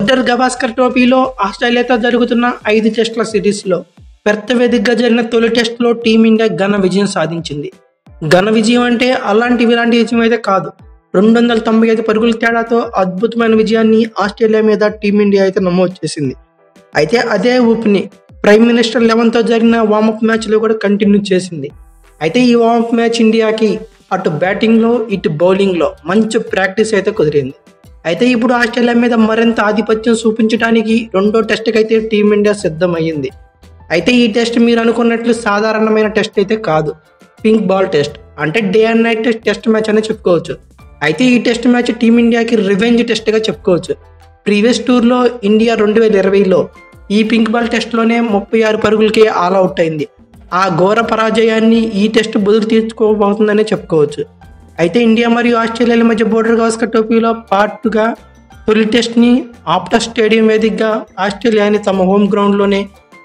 ఉద్దర్ గవాస్కర్ ట్రోఫీలో ఆస్ట్రేలియాతో జరుగుతున్న ఐదు టెస్టుల సిరీస్లో పెర్త్ వేదికగా జరిగిన తొలి టెస్టులో టీమిండియా ఘన విజయం సాధించింది. ఘన విజయం అంటే అలాంటి ఇలాంటి విజయం అయితే కాదు. రెండు వందల తొంభై ఐదు పరుగుల తేడాతో అద్భుతమైన విజయాన్ని ఆస్ట్రేలియా మీద టీమిండియా అయితే నమోదు చేసింది. అయితే అదే ఊపిని ప్రైమ్ మినిస్టర్ లెవెన్తో జరిగిన వార్మప్ మ్యాచ్లో కూడా కంటిన్యూ చేసింది. అయితే ఈ వార్మప్ మ్యాచ్ ఇండియాకి అటు బ్యాటింగ్లో ఇటు బౌలింగ్లో మంచి ప్రాక్టీస్ అయితే కుదిరింది. అయితే ఇప్పుడు ఆస్ట్రేలియా మీద మరింత ఆధిపత్యం చూపించడానికి రెండో టెస్ట్కి అయితే టీమిండియా సిద్ధమైంది అయితే ఈ టెస్ట్ మీరు అనుకున్నట్లు సాధారణమైన టెస్ట్ అయితే కాదు. పింక్ బాల్ టెస్ట్ అంటే day and night test match అనే చెప్పుకోవచ్చు. అయితే ఈ టెస్ట్ మ్యాచ్ టీమిండియాకి రివెంజ్ టెస్ట్గా చెప్పుకోవచ్చు. ప్రీవియస్ టూర్లో ఇండియా రెండు వేల ఇరవైలో ఈ పింక్ బాల్ టెస్ట్లోనే ముప్పై ఆరు పరుగులకి ఆల్ అవుట్ అయింది. ఆ ఘోర పరాజయాన్ని ఈ టెస్ట్ బదులు తీర్చుకోబోతుందనే చెప్పుకోవచ్చు. అయితే ఇండియా మరియు ఆస్ట్రేలియాల మధ్య బోర్డర్ గవాస్కర్ టోపీలో పార్ట్గా తొలి టెస్ట్ని ఆప్టా స్టేడియం వేదికగా ఆస్ట్రేలియాని తమ హోమ్ గ్రౌండ్లోనే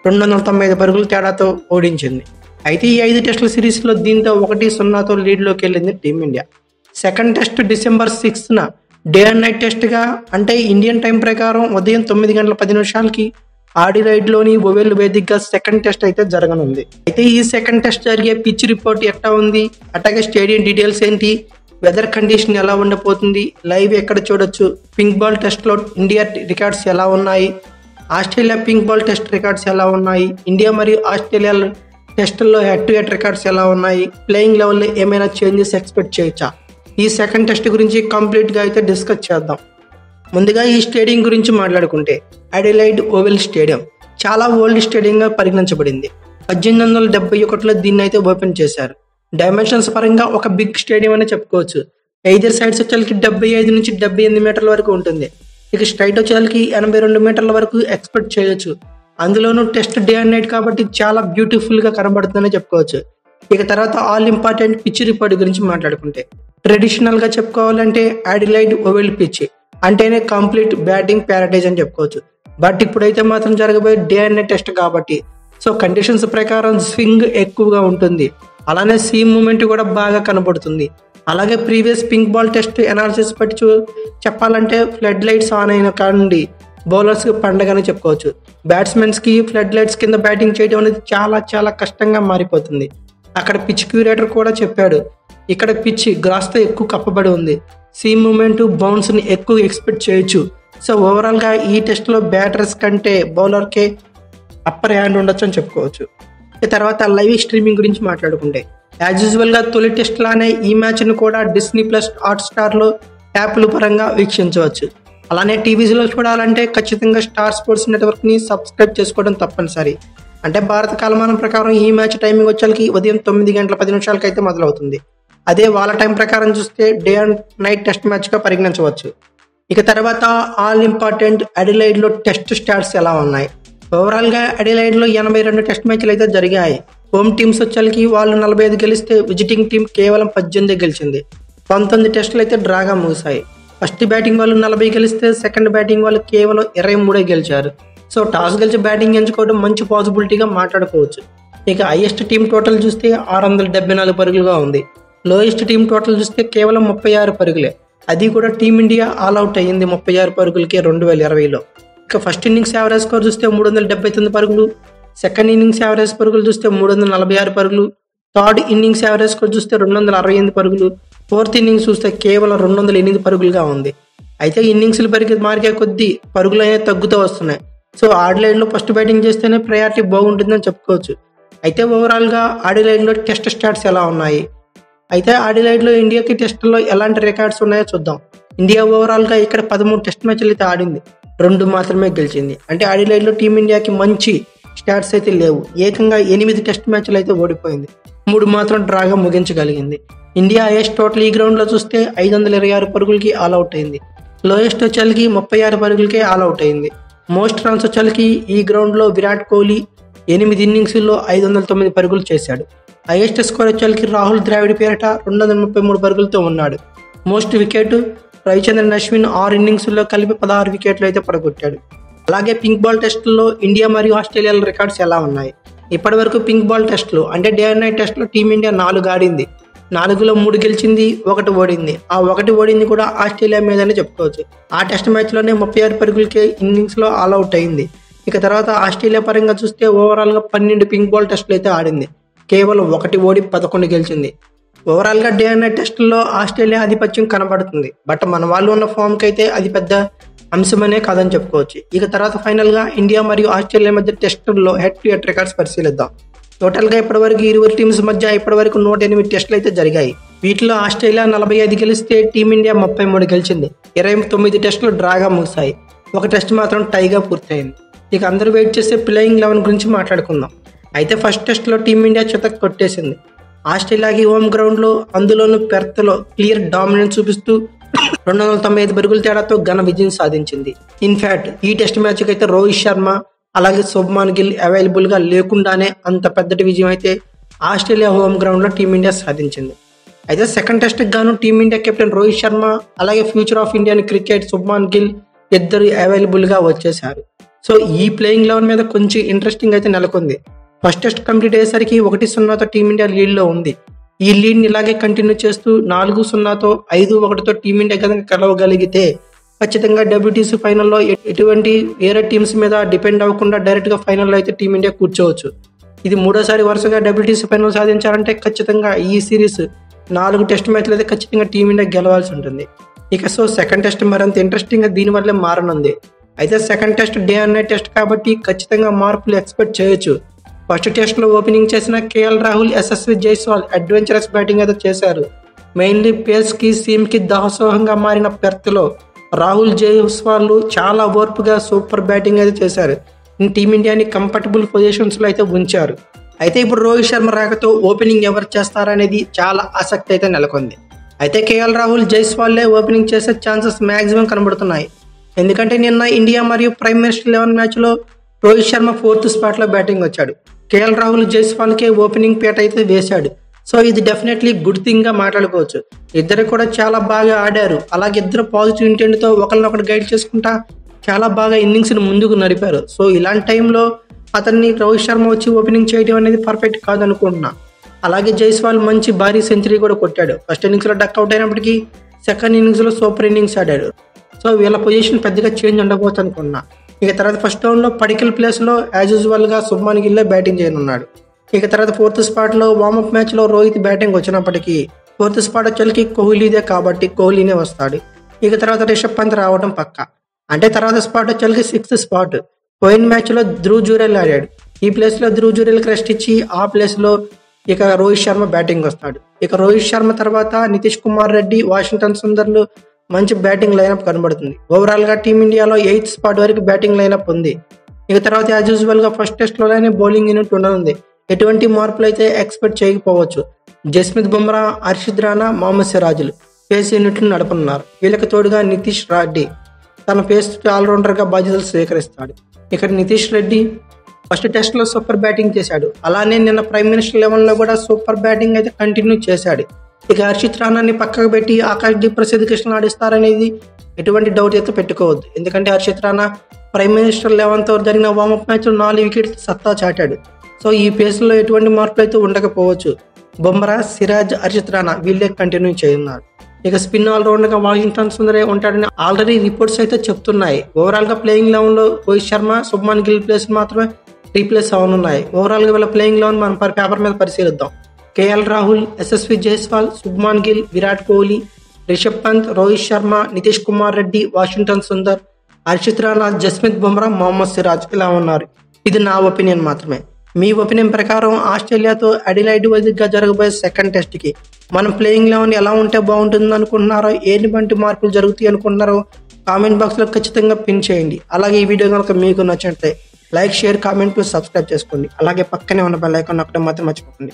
రెండు వందల తొంభై ఐదు పరుగుల తేడాతో ఓడించింది. అయితే ఈ ఐదు టెస్టుల సిరీస్లో దీంతో ఒకటి సున్నాతో లీడ్లోకి వెళ్ళింది team India second test December సిక్స్త్న day and night టెస్ట్గా అంటే ఇండియన్ టైం ప్రకారం ఉదయం తొమ్మిది గంటల పది నిమిషాలకి ఆడిరైడ్లోని ఓవెల్ వేదికగా సెకండ్ టెస్ట్ అయితే జరగనుంది. అయితే ఈ సెకండ్ టెస్ట్ జరిగే పిచ్ రిపోర్ట్ ఎట్లా ఉంది? అట్లాగే స్టేడియం డీటెయిల్స్ ఏంటి? వెదర్ కండిషన్ ఎలా ఉండబోతుంది? లైవ్ ఎక్కడ చూడొచ్చు? పింక్ బాల్ టెస్ట్లో ఇండియా రికార్డ్స్ ఎలా ఉన్నాయి? Australia pink ball test records ఎలా ఉన్నాయి? ఇండియా మరియు ఆస్ట్రేలియా టెస్టుల్లో హెడ్ టు హెడ్ రికార్డ్స్ ఎలా ఉన్నాయి? ప్లేయింగ్ లెవెల్లో ఏమైనా చేంజెస్ ఎక్స్పెక్ట్ చేయొచ్చా? ఈ సెకండ్ టెస్ట్ గురించి కంప్లీట్గా అయితే డిస్కస్ చేద్దాం. ముందుగా ఈ స్టేడియం గురించి మాట్లాడుకుంటే అడిలైడ్ ఓవెల్ స్టేడియం చాలా ఓల్డ్ స్టేడియంగా పరిగణించబడింది. పద్దెనిమిది వందల డెబ్బై ఒకటిలో దీన్ని అయితే ఓపెన్ చేశారు. డైమెన్షన్స్ పరంగా ఒక బిగ్ స్టేడియం అని చెప్పుకోవచ్చు. ఐదర్ సైడ్స్ వచ్చేకి డెబ్బై ఐదు నుంచి డెబ్బై ఎనిమిది మీటర్ల వరకు ఉంటుంది. ఇక స్ట్రైట్ వచ్చేకి ఎనభై రెండు మీటర్ల వరకు ఎక్స్పెక్ట్ చేయొచ్చు. అందులోనూ టెస్ట్ డే అండ్ నైట్ కాబట్టి చాలా బ్యూటిఫుల్గా కనబడుతుందని చెప్పుకోవచ్చు. ఇక తర్వాత ఆల్ ఇంపార్టెంట్ పిచ్ రిపోర్ట్ గురించి మాట్లాడుకుంటే. ట్రెడిషనల్గా చెప్పుకోవాలంటే అడిలైడ్ ఓవెల్ పిచ్. అంటేనే కంప్లీట్ బ్యాటింగ్ ప్యారడైజ్ అని చెప్పుకోవచ్చు. బట్ ఇప్పుడైతే మాత్రం జరగబోయే డే అండ్ నైట్ టెస్ట్ కాబట్టి సో కండిషన్స్ ప్రకారం స్వింగ్ ఎక్కువగా ఉంటుంది. అలానే సీమ్ మూమెంట్ కూడా బాగా కనబడుతుంది. అలాగే previous pink ball test analysis బట్టి చూ చెప్పాలంటే ఫ్లడ్ లైట్స్ ఆన్ అయిన కానుండి బౌలర్స్ పండగనే పండగని చెప్పుకోవచ్చు. బ్యాట్స్మెన్స్కి ఫ్లడ్ లైట్స్ కింద బ్యాటింగ్ చేయడం అనేది చాలా చాలా కష్టంగా మారిపోతుంది. అక్కడ పిచ్ క్యూరేటర్ కూడా చెప్పాడు. ఇక్కడ పిచ్ గ్రాస్తో ఎక్కువ కప్పబడి ఉంది. సీమ్ మూమెంట్ బౌన్స్ని ఎక్కువ ఎక్స్పెక్ట్ చేయొచ్చు. సో ఓవరాల్గా ఈ టెస్ట్లో బ్యాటర్స్ కంటే బౌలర్కే అప్పర్ హ్యాండ్ ఉండొచ్చు అని చెప్పుకోవచ్చు. తర్వాత లైవ్ స్ట్రీమింగ్ గురించి మాట్లాడుకుంటే. యాజ్ యూజువల్గా తొలి టెస్ట్ లానే ఈ మ్యాచ్ను కూడా డిస్నీ ప్లస్ హాట్ స్టార్లో యాప్ల పరంగా వీక్షించవచ్చు. అలానే టీవీస్లో చూడాలంటే ఖచ్చితంగా స్టార్ స్పోర్ట్స్ నెట్వర్క్ని సబ్స్క్రైబ్ చేసుకోవడం తప్పనిసరి. అంటే భారత కాలమానం ప్రకారం ఈ మ్యాచ్ టైమింగ్ వచ్చేకి ఉదయం తొమ్మిది గంటల పది నిమిషాలకైతే అయితే మొదలవుతుంది. అదే వాళ్ళ టైం ప్రకారం చూస్తే డే అండ్ నైట్ టెస్ట్ మ్యాచ్గా పరిగణించవచ్చు. ఇక తర్వాత ఆల్ ఇంపార్టెంట్ అడిలైడ్లో టెస్ట్ స్టాట్స్ ఎలా ఉన్నాయి? ఓవరాల్గా అడిలైడ్లో ఎనభై రెండు టెస్ట్ మ్యాచ్లు అయితే జరిగాయి. హోమ్ టీమ్స్ వచ్చేకి వాళ్ళు నలభై ఐదు గెలిస్తే విజిటింగ్ టీం కేవలం పద్దెనిమిది గెలిచింది. పంతొమ్మిది టెస్టులు అయితే డ్రాగా ముగిశాయి. ఫస్ట్ బ్యాటింగ్ వాళ్ళు నలభై గెలిస్తే సెకండ్ బ్యాటింగ్ వాళ్ళు కేవలం ఇరవై మూడే గెలిచారు. సో టాస్ గెలిచి బ్యాటింగ్ ఎంచుకోవడం మంచి పాసిబిలిటీగా మాట్లాడుకోవచ్చు. ఇక హైయెస్ట్ టీం టోటల్ చూస్తే ఆరు వందల డెబ్బై నాలుగు పరుగులుగా ఉంది. లోయెస్ట్ టీం టోటల్ చూస్తే కేవలం ముప్పై ఆరు పరుగులే. అది కూడా టీమిండియా ఆల్ అవుట్ అయ్యింది ముప్పై ఆరు పరుగులకి రెండు వేల ఇరవైలో. ఇక ఫస్ట్ ఇన్నింగ్స్ యావరేజ్ స్కోర్ చూస్తే మూడు వందల డెబ్బై తొమ్మిది పరుగులు. సెకండ్ ఇన్నింగ్స్ యావరేజ్ పరుగులు చూస్తే మూడు వందల నలభై ఆరు పరుగులు. థర్డ్ ఇన్నింగ్స్ యావరేజ్ స్కోర్ చూస్తే రెండు వందల అరవై ఎనిమిది పరుగులు. ఫోర్త్ ఇన్నింగ్స్ చూస్తే కేవలం రెండు వందల ఎనిమిది పరుగులుగా ఉంది. అయితే ఇన్నింగ్స్లు పెరిగి మారిగే కొద్దీ పరుగులు అనేవి తగ్గుతూ వస్తున్నాయి. సో ఆడిలైన్లో ఫస్ట్ బ్యాటింగ్ చేస్తేనే ప్రయారిటీ బాగుంటుందని చెప్పుకోవచ్చు. అయితే ఓవరాల్గా ఆడిలైన్లో టెస్ట్ స్టాట్స్ ఎలా ఉన్నాయి? అయితే ఆడిలైడ్లో ఇండియాకి టెస్టుల్లో ఎలాంటి రికార్డ్స్ ఉన్నాయో చూద్దాం. ఇండియా ఓవరాల్గా ఇక్కడ పదమూడు టెస్ట్ మ్యాచ్లు అయితే ఆడింది. రెండు మాత్రమే గెలిచింది. అంటే ఆడిలైడ్లో టీమిండియాకి మంచి స్టాట్స్ అయితే లేవు. ఏకంగా ఎనిమిది టెస్ట్ మ్యాచ్లు అయితే ఓడిపోయింది. మూడు మాత్రం డ్రాగా ముగించగలిగింది. ఇండియా హైయెస్ట్ టోటల్ ఈ గ్రౌండ్లో చూస్తే ఐదు వందల ఇరవై ఆరు పరుగులకి ఆల్ అవుట్ అయింది. లోయెస్ట్ వచ్చేకి ముప్పై ఆరు పరుగులకే ఆల్ అవుట్ అయింది. మోస్ట్ రన్స్ వచ్చేకి ఈ గ్రౌండ్లో విరాట్ కోహ్లీ ఎనిమిది ఇన్నింగ్స్లో ఐదు వందల తొమ్మిది పరుగులు చేశాడు. హైయెస్ట్ స్కోర్ వచ్చేకి రాహుల్ ద్రావిడ్ పేరట రెండు వందల ముప్పై మూడు పరుగులతో ఉన్నాడు. మోస్ట్ వికెట్ రవిచంద్రన్ అశ్విన్ ఆరు ఇన్నింగ్స్లో కలిపి పదహారు వికెట్లు అయితే పడగొట్టాడు. అలాగే పింక్ బాల్ టెస్టుల్లో ఇండియా మరియు ఆస్ట్రేలియాల రికార్డ్స్ ఎలా ఉన్నాయి? ఇప్పటి వరకు పింక్ బాల్ టెస్టులు అంటే డే అండ్ నైట్ టెస్ట్లో టీమిండియా నాలుగు ఆడింది. నాలుగులో మూడు గెలిచింది ఒకటి ఓడింది. ఆ ఒకటి ఓడింది కూడా ఆస్ట్రేలియా మీదనే చెప్పుకోవచ్చు. ఆ టెస్ట్ మ్యాచ్లోనే ముప్పై ఆరు పరుగులకే ఇన్నింగ్స్లో ఆల్అవుట్ అయింది. ఇక తర్వాత ఆస్ట్రేలియా పరంగా చూస్తే ఓవరాల్గా పన్నెండు పింక్ బాల్ టెస్టులు అయితే ఆడింది. కేవలం ఒకటి ఓడి పదకొండు గెలిచింది. ఓవరాల్గా డే అండ్ నైట్ టెస్టుల్లో ఆస్ట్రేలియా ఆధిపత్యం కనబడుతుంది. బట్ మన వాళ్ళు ఉన్న ఫామ్కి అయితే అది పెద్ద అంశమనే కాదని చెప్పుకోవచ్చు. ఇక తర్వాత ఫైనల్గా ఇండియా మరియు ఆస్ట్రేలియా మధ్య టెస్టుల్లో హెడ్ టు హెడ్ రికార్డ్స్ పరిశీలిద్దాం. టోటల్గా ఇప్పటివరకు ఇరువురు టీమ్స్ మధ్య ఇప్పటివరకు నూట ఎనిమిది టెస్టులు అయితే జరిగాయి. వీటిలో ఆస్ట్రేలియా నలభై ఐదు గెలిస్తే టీమిండియా ముప్పై మూడు గెలిచింది. ఇరవై తొమ్మిది టెస్టులు డ్రాగా ముగిశాయి. ఒక టెస్ట్ మాత్రం టైగా పూర్తయింది. ఇక అందరూ వెయిట్ చేసే ప్లేయింగ్ లెవెన్ గురించి మాట్లాడుకుందాం. అయితే ఫస్ట్ టెస్ట్లో టీమిండియా చేత కొట్టేసింది. ఆస్ట్రేలియాకి హోమ్ గ్రౌండ్లో అందులోనూ పెర్త్లో క్లియర్ డామినెన్స్ చూపిస్తూ రెండు వందల తొంభై ఐదు పరుగుల తేడాతో ఘన విజయం సాధించింది. ఇన్ఫ్యాక్ట్ ఈ టెస్ట్ మ్యాచ్కి అయితే రోహిత్ శర్మ అలాగే శుభ్మాన్ గిల్ అవైలబుల్గా లేకుండానే అంత పెద్దటి విజయం అయితే ఆస్ట్రేలియా హోమ్ గ్రౌండ్లో టీమిండియా సాధించింది. అయితే సెకండ్ టెస్ట్కి గాను టీమిండియా కెప్టెన్ రోహిత్ శర్మ అలాగే future of Indian cricket Shubman Gill ఇద్దరు అవైలబుల్గా వచ్చేశారు. సో ఈ ప్లేయింగ్ లెవెన్ మీద కొంచెం ఇంట్రెస్టింగ్ అయితే నెలకొంది. ఫస్ట్ టెస్ట్ కంప్లీట్ అయ్యేసరికి ఒకటి సున్నాతో టీమిండియా లీడ్లో ఉంది. ఈ లీడ్ని ఇలాగే కంటిన్యూ చేస్తూ నాలుగు సున్నాతో ఐదు ఒకటితో టీమిండియా కనుక గెలవగలిగితే ఖచ్చితంగా డబ్ల్యూటీసీ ఫైనల్లో ఎటువంటి వేరే టీమ్స్ మీద డిపెండ్ అవ్వకుండా డైరెక్ట్గా ఫైనల్లో అయితే టీమిండియా కూర్చోవచ్చు. ఇది మూడోసారి వరుసగా డబ్ల్యూటీసీ ఫైనల్ సాధించాలంటే ఖచ్చితంగా ఈ సిరీస్ నాలుగు టెస్ట్ మ్యాచ్లు అయితే ఖచ్చితంగా టీమిండియా గెలవాల్సి ఉంటుంది. ఇక సో సెకండ్ టెస్ట్ మరింత ఇంట్రెస్టింగ్గా దీనివల్లే మారనుంది. అయితే second test day and night test కాబట్టి ఖచ్చితంగా మార్పులు ఎక్స్పెక్ట్ చేయొచ్చు. ఫస్ట్ టెస్ట్లో ఓపెనింగ్ చేసిన KL Rahul Yashasvi Jaiswal adventurous batting అయితే చేశారు. మెయిన్లీ పేస్కి సీమ్కి దాసోహంగా మారిన పెర్త్లో రాహుల్ జైస్వాల్ చాలా ఓర్పుగా సూపర్ బ్యాటింగ్ అయితే చేశారు. టీమిండియాని కంఫర్టబుల్ పొజిషన్స్లో అయితే ఉంచారు. అయితే ఇప్పుడు రోహిత్ శర్మ రాకతో ఓపెనింగ్ ఎవరు చేస్తారనేది చాలా ఆసక్తి అయితే నెలకొంది. అయితే కేఎల్ రాహుల్ జైస్వాల్లే ఓపెనింగ్ చేసే ఛాన్సెస్ మ్యాక్సిమం కనబడుతున్నాయి. ఎందుకంటే నిన్న ఇండియా మరియు ప్రైమ్ మినిస్టర్ లెవెన్ మ్యాచ్లో రోహిత్ శర్మ ఫోర్త్ స్పాట్లో బ్యాటింగ్ వచ్చాడు. కేఎల్ రాహుల్ జైస్వాల్కే ఓపెనింగ్ పేట అయితే వేశాడు. సో ఇది డెఫినెట్లీ గుడ్ థింగ్గా మాట్లాడుకోవచ్చు. ఇద్దరు కూడా చాలా బాగా ఆడారు. అలాగే ఇద్దరు పాజిటివ్ ఇంటెంట్తో ఒకరినొకరు గైడ్ చేసుకుంటా చాలా బాగా ఇన్నింగ్స్ని ముందుకు నడిపారు. సో ఇలాంటి టైంలో అతన్ని రోహిత్ శర్మ వచ్చి ఓపెనింగ్ చేయడం అనేది పర్ఫెక్ట్ కాదనుకుంటున్నా. అలాగే జైస్వాల్ మంచి భారీ సెంచరీ కూడా కొట్టాడు. ఫస్ట్ ఇన్నింగ్స్లో డక్ అవుట్ అయినప్పటికీ సెకండ్ ఇన్నింగ్స్లో సూపర్ ఇన్నింగ్స్ ఆడాడు. సో వీళ్ళ పొజిషన్ పెద్దగా చేంజ్ ఉండబోతుంది అనుకున్నా ఇక తర్వాత ఫస్ట్ డౌన్లో పడికిల్ ప్లేస్లో యాజ్ యూజువల్గా శుభ్మాన్ గిల్లే బ్యాటింగ్ చేయనున్నాడు. ఇక తర్వాత ఫోర్త్ స్పాట్లో వార్మప్ మ్యాచ్లో రోహిత్ బ్యాటింగ్ వచ్చినప్పటికీ ఫోర్త్ స్పాట్ వచ్చేకి కోహ్లీదే కాబట్టి కోహ్లీనే వస్తాడు. ఇక తర్వాత రిషబ్ పంత్ రావడం పక్క. అంటే తర్వాత స్పాట్ వచ్చేకి సిక్స్త్ స్పాట్ పోయిన మ్యాచ్లో ధ్రువ్ జూరెల్ ఆడాడు. ఈ ప్లేస్లో ధ్రువ్ జూరెల్ రెస్ట్ ఇచ్చి ఆ ప్లేస్లో ఇక రోహిత్ శర్మ బ్యాటింగ్ వస్తాడు ఇక రోహిత్ శర్మ తర్వాత నితీష్ కుమార్ రెడ్డి వాషింగ్టన్ సుందర్లు మంచి బ్యాటింగ్ లైనప్ కనబడుతుంది. ఓవరాల్గా టీమిండియాలో ఎయిత్ స్పాట్ వరకు బ్యాటింగ్ లైనప్ ఉంది. ఇక తర్వాత యాజ్ యూజువల్గా ఫస్ట్ టెస్ట్లోనే బౌలింగ్ యూనిట్ ఉండనుంది. ఎటువంటి మార్పులు అయితే ఎక్స్పెక్ట్ చేయకపోవచ్చు. జస్మిత్ బుమ్రా హర్షిద్ రాణా మహమ్మద్ సిరాజులు పేస్ యూనిట్లు నడపనున్నారు. వీళ్ళకి తోడుగా నితీష్ రెడ్డి తన పేస్ ఆల్రౌండర్గా బాధ్యతలు స్వీకరిస్తాడు. ఇక్కడ నితీష్ రెడ్డి ఫస్ట్ టెస్ట్లో సూపర్ బ్యాటింగ్ చేశాడు. అలానే నిన్న ప్రైమ్ మినిస్టర్ లెవెన్లో కూడా సూపర్ బ్యాటింగ్ అయితే కంటిన్యూ చేశాడు. ఇక హర్షిత్ రాణాన్ని పక్కకు పెట్టి ఆకాష్ దీప్ ప్రసిద్ధ కృష్ణ ఆడిస్తారనేది ఎటువంటి డౌట్ అయితే పెట్టుకోవద్దు. ఎందుకంటే హర్షిత్ రాణా ప్రైమ్ మినిస్టర్ లెవెన్తో జరిగిన వార్మప్ మ్యాచ్లో నాలుగు వికెట్స్ సత్తా చాటాడు. సో ఈ పేస్లో ఎటువంటి మార్పులు అయితే ఉండకపోవచ్చు. బొమ్రా సిరాజ్ హర్షిత్ రాణా వీళ్ళే కంటిన్యూ చేయన్నారు. ఇక స్పిన్ ఆల్రౌండర్గా వాషింగ్టన్ సుందరే ఉంటాడని ఆల్రెడీ రిపోర్ట్స్ అయితే చెప్తున్నాయి. ఓవరాల్గా ప్లేయింగ్ లెవెన్లో రోహిత్ శర్మ శుభ్మాన్ గిల్ ప్లేస్ మాత్రమే రీప్లేస్ అవనున్నాయి. ఓవరాల్గా వీళ్ళ ప్లేయింగ్ లెవెన్ మనం పేపర్ మీద పరిశీలిద్దాం. KL Rahul SSV Jaiswal Shubman Gill Virat Kohli Rishabh Pant Rohit Sharma Nitish Kumar Reddy Washington Sundar Harshit Rana Jasprit Bumrah Mohammed Siraj ఇలా ఉన్నారు. ఇది నా ఒపీనియన్ మాత్రమే. మీ ఒపీనియన్ ప్రకారం ఆస్ట్రేలియాతో అడిలైడ్ వేదికగా జరగబోయే సెకండ్ టెస్ట్కి మనం ప్లేయింగ్ లెవెన్ ఎలా ఉంటే బాగుంటుంది అనుకుంటున్నారో ఎటువంటి మార్పులు జరుగుతాయి అనుకుంటున్నారో కామెంట్ బాక్స్లో ఖచ్చితంగా పిన్ చేయండి. అలాగే ఈ వీడియో కనుక మీకు నచ్చినట్లయితే like share comment plus subscribe చేసుకోండి. అలాగే పక్కనే ఉన్న బెల్ ఐకాన్ నొక్కడం మాత్రం మర్చిపోకండి.